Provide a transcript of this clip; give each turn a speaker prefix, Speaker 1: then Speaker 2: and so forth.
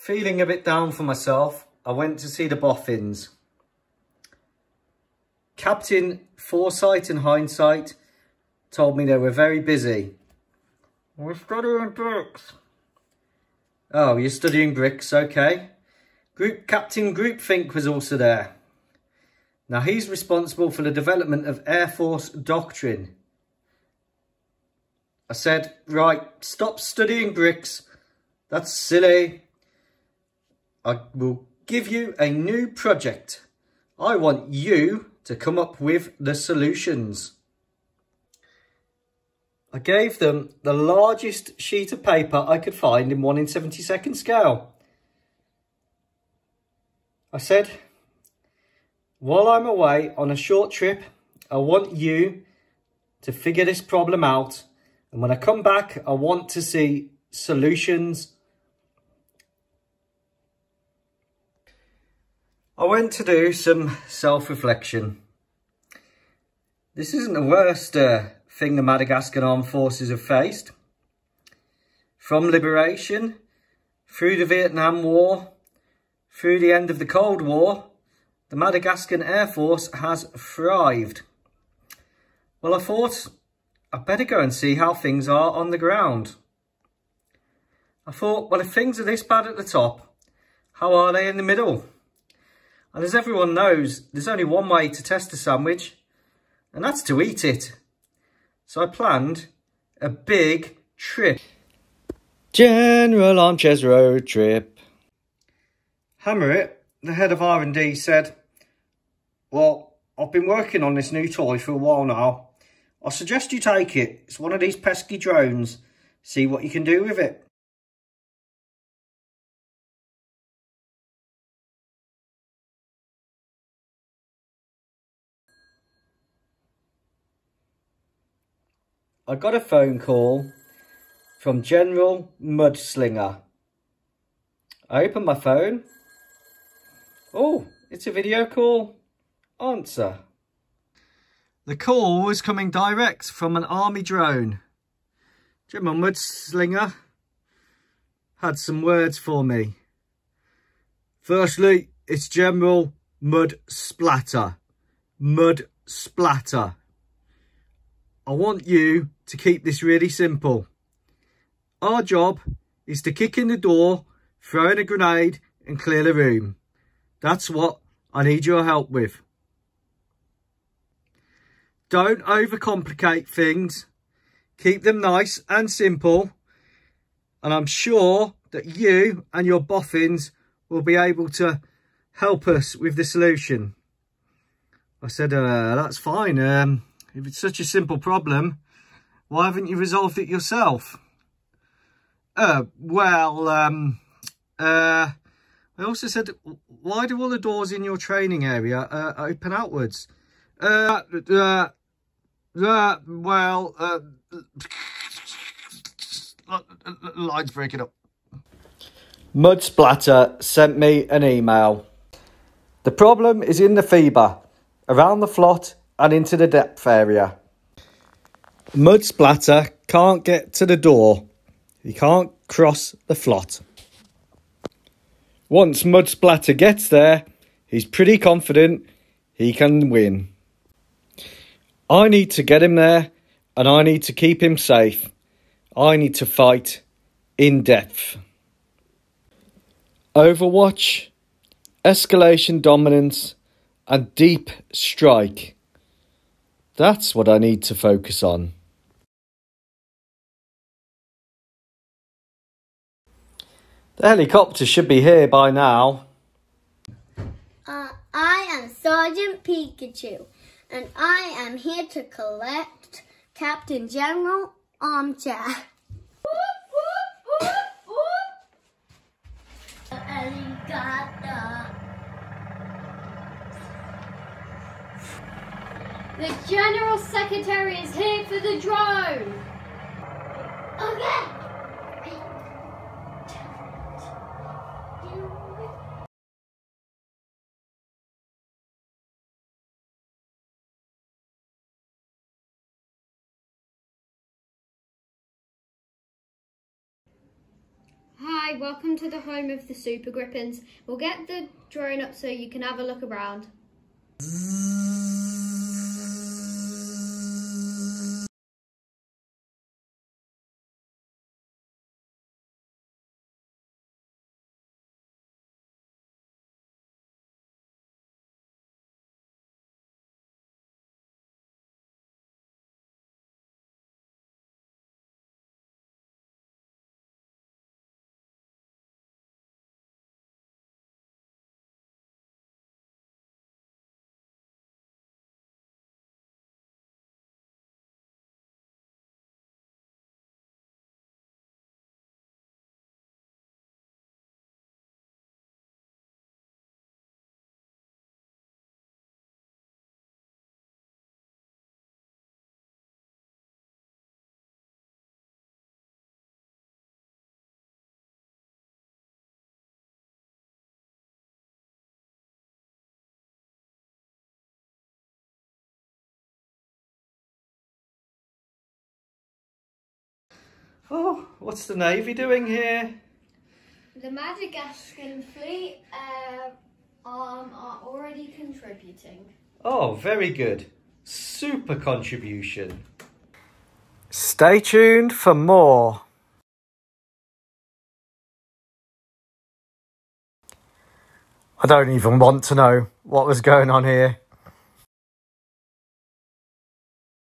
Speaker 1: Feeling a bit down for myself, I went to see the boffins. Captain Foresight and Hindsight told me they were very busy. We're studying bricks. Oh, you're studying bricks, okay. Group Captain Groupthink was also there. Now he's responsible for the development of Air Force doctrine. I said, right, stop studying bricks. That's silly. I will give you a new project. I want you to come up with the solutions. I gave them the largest sheet of paper I could find in 1 in 72nd scale. I said, while I'm away on a short trip, I want you to figure this problem out. And when I come back, I want to see solutions I went to do some self-reflection. This isn't the worst uh, thing the Madagascar armed forces have faced. From liberation, through the Vietnam War, through the end of the Cold War, the Madagascan Air Force has thrived. Well, I thought I'd better go and see how things are on the ground. I thought, well, if things are this bad at the top, how are they in the middle? And as everyone knows, there's only one way to test a sandwich, and that's to eat it. So I planned a big trip. General Armchairs road trip. Hammerit, the head of R&D, said, Well, I've been working on this new toy for a while now. I suggest you take it. It's one of these pesky drones. See what you can do with it. I got a phone call from General Mudslinger. I open my phone. Oh, it's a video call. Answer. The call was coming direct from an army drone. General Mudslinger had some words for me. Firstly, it's General Mud Splatter. Mud Splatter. I want you to keep this really simple. Our job is to kick in the door, throw in a grenade and clear the room. That's what I need your help with. Don't overcomplicate things. Keep them nice and simple. And I'm sure that you and your boffins will be able to help us with the solution. I said, uh, that's fine. Um, if it's such a simple problem, why haven't you resolved it yourself? Uh, well, um, uh, I also said, why do all the doors in your training area uh, open outwards? Uh, uh, uh well, uh, lines breaking up. Mud Splatter sent me an email. The problem is in the feeder, around the flot and into the depth area. Mud Splatter can't get to the door. He can't cross the flot. Once Mud Splatter gets there, he's pretty confident he can win. I need to get him there and I need to keep him safe. I need to fight in depth. Overwatch, escalation dominance, and deep strike. That's what I need to focus on. The helicopter should be here by now.
Speaker 2: Uh, I am Sergeant Pikachu, and I am here to collect Captain General Armchair.
Speaker 3: The General Secretary is here for the drone.
Speaker 2: Oh, okay.
Speaker 3: Hi, Hi, welcome to the home of the Super Gripens. We'll get the drone up so you can have a look around.
Speaker 1: Oh, what's the Navy doing here?
Speaker 3: The Madagascan Fleet uh, um, are already contributing.
Speaker 1: Oh, very good. Super contribution. Stay tuned for more. I don't even want to know what was going on here.